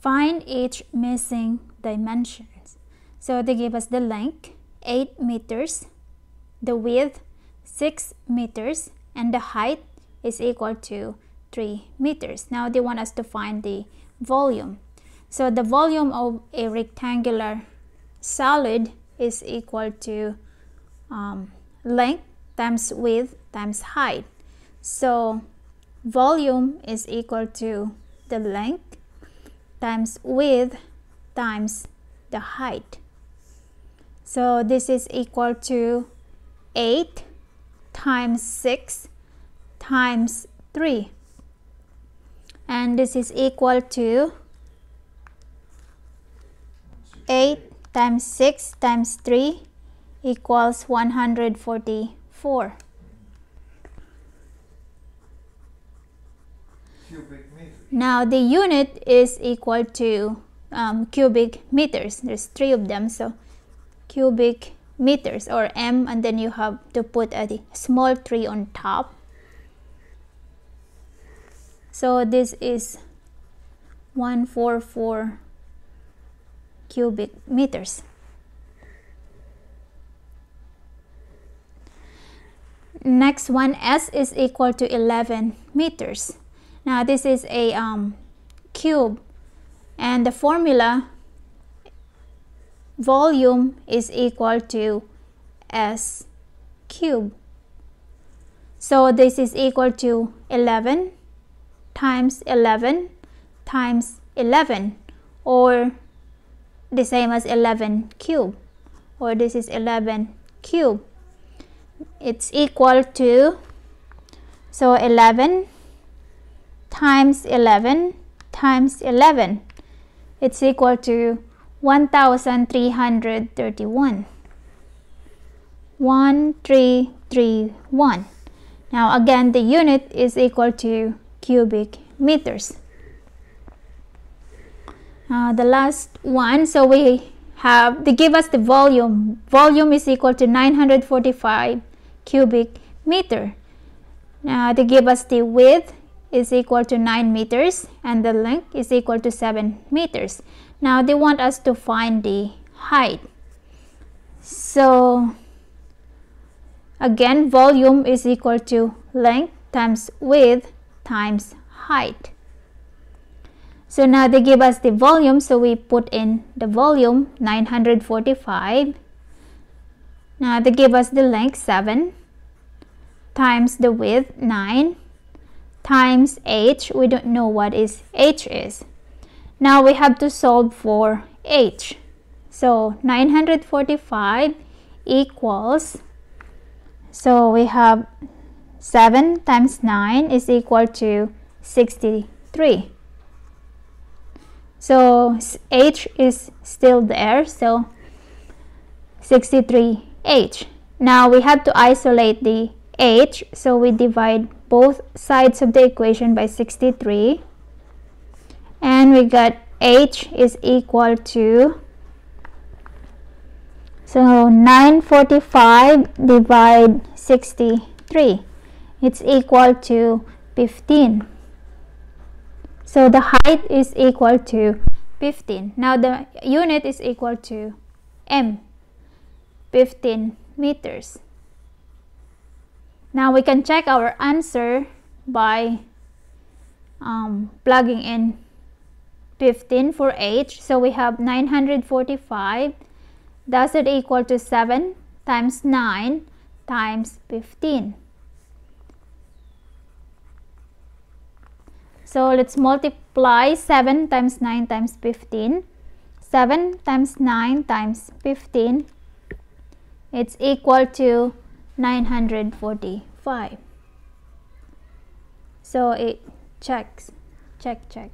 Find each missing dimensions. So they give us the length 8 meters, the width 6 meters and the height is equal to 3 meters. Now they want us to find the volume. So the volume of a rectangular solid is equal to um, length times width times height. So volume is equal to the length times width times the height. So this is equal to 8 times 6 times 3 and this is equal to 8 times 6 times 3 equals 144. Cubic meters. Now the unit is equal to um, cubic meters. There's three of them, so cubic meters or m and then you have to put a small 3 on top. So this is 144 cubic meters. Next one, S is equal to 11 meters. Now this is a um, cube and the formula volume is equal to S cube. So this is equal to 11 times 11 times 11 or the same as 11 cube or this is 11 cube it's equal to so 11 times 11 times 11 it's equal to 1331 1331 now again the unit is equal to cubic meters. Uh, the last one so we have they give us the volume. Volume is equal to 945 cubic meter. Now they give us the width is equal to 9 meters and the length is equal to 7 meters. Now they want us to find the height. So again volume is equal to length times width times height. So now they give us the volume, so we put in the volume 945. Now they give us the length 7 times the width 9 times h. We don't know what is h is. Now we have to solve for h. So 945 equals, so we have 7 times 9 is equal to 63 so h is still there so 63h now we have to isolate the h so we divide both sides of the equation by 63 and we got h is equal to so 945 divide 63 it's equal to 15 so the height is equal to 15. Now the unit is equal to m, 15 meters. Now we can check our answer by um, plugging in 15 for h. So we have 945. Does it equal to 7 times 9 times 15? So let's multiply 7 times 9 times 15. 7 times 9 times 15 it's equal to 945 so it checks check check